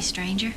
Stranger.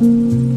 Mm-hmm.